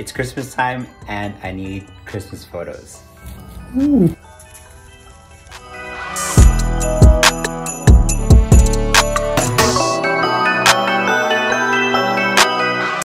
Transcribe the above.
It's Christmas time and I need Christmas photos. Ooh.